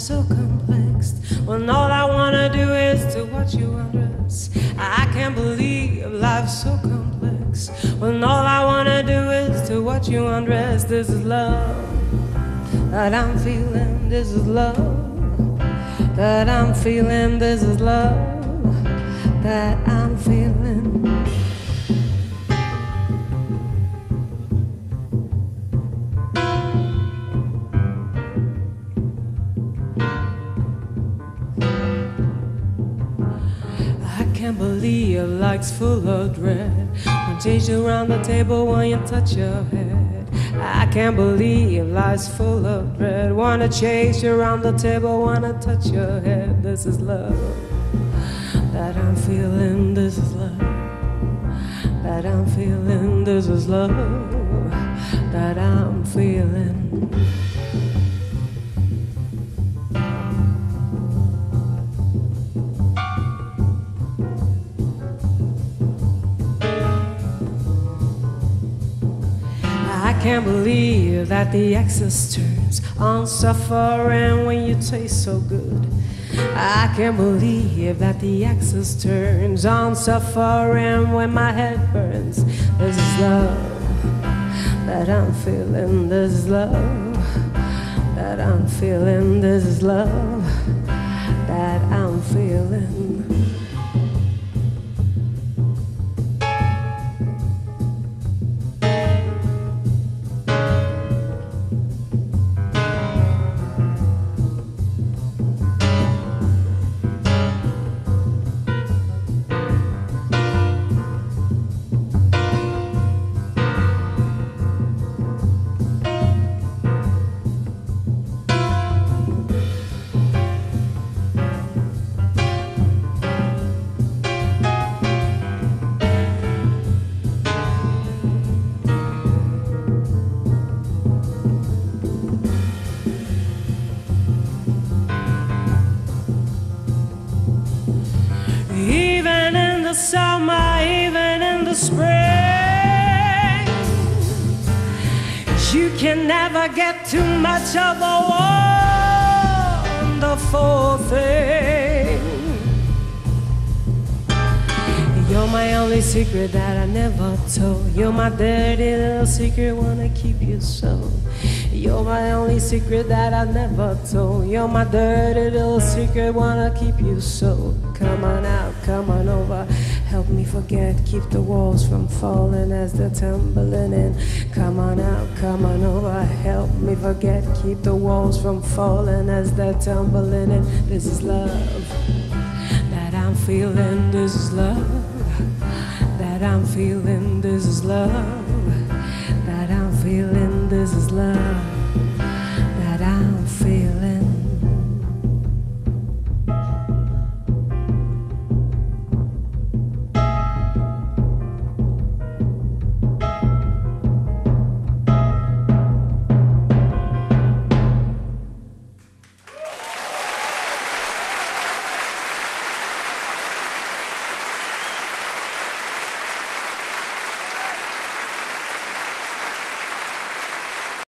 so complex when all I wanna do is to watch you undress. I can't believe life's so complex when all I wanna do is to watch you undress. This is love that I'm feeling. This is love that I'm feeling. This is love that I'm feeling. I believe your like's full of dread. When chase you around the table when you touch your head. I can't believe your life's full of dread. Wanna chase you around the table, wanna touch your head. This is love that I'm feeling. This is love that I'm feeling. This is love that I'm feeling. Can't believe that the excess turns on suffering when you taste so good. I can't believe that the excess turns on suffering when my head burns. This is love that I'm feeling. This is love that I'm feeling. This is love that I'm feeling. The summer, even in the spring, you can never get too much of a wonderful thing. You're my only secret that I never told. You're my dirty little secret, wanna keep you so. You're my only secret that I never told. You're my dirty little secret, wanna keep you so. Come on out, come on forget, keep the walls from falling as they're tumbling in. Come on out, come on over. Help me forget, keep the walls from falling as they're tumbling in. This is love that I'm feeling. This is love that I'm feeling. This is love that I'm feeling. This is love.